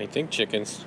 I think chickens.